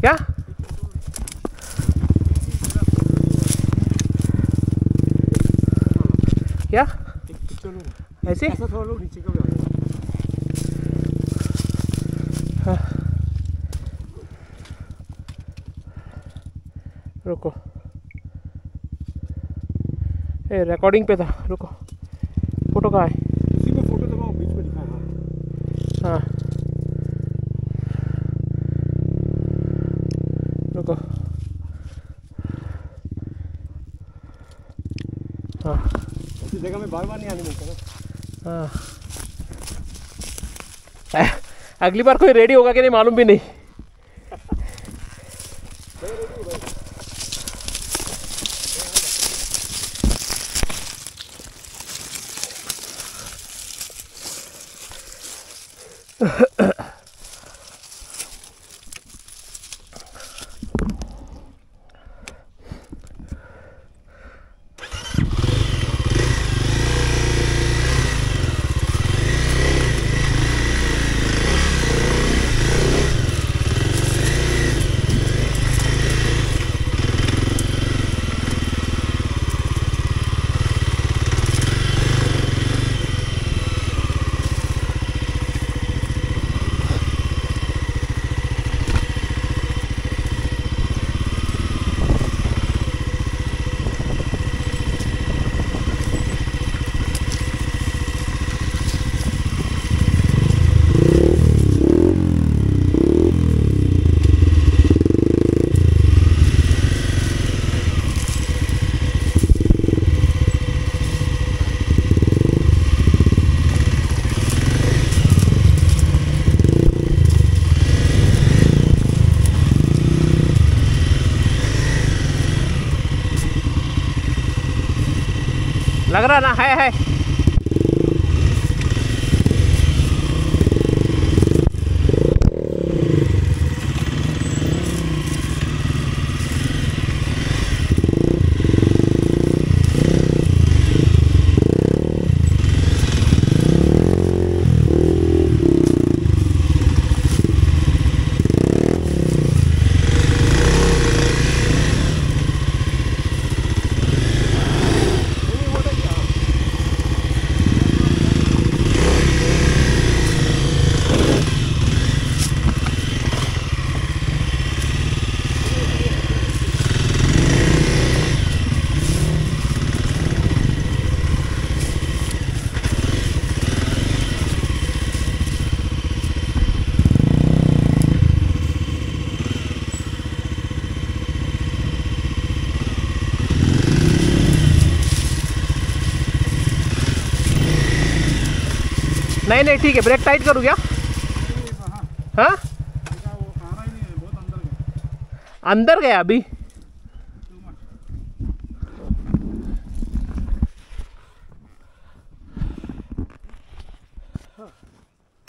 क्या क्या ऐसे ऐसा थोड़ा लोग नीचे का भी रुको ए रिकॉर्डिंग पे था. रुको फ़ोटो कहाँ है? इसी में फ़ोटो दबाओ बीच में दिखा हाँ। रुको हाँ ऐसी जगह में बार बार नहीं आने मिलता ना हाँ। अगली बार कोई रेडी होगा कि नहीं मालूम भी नहीं। लग रहा ना है है नहीं नहीं ठीक है ब्रेक टाइट करूँ क्या? हाँ? ही। अंदर गया अभी।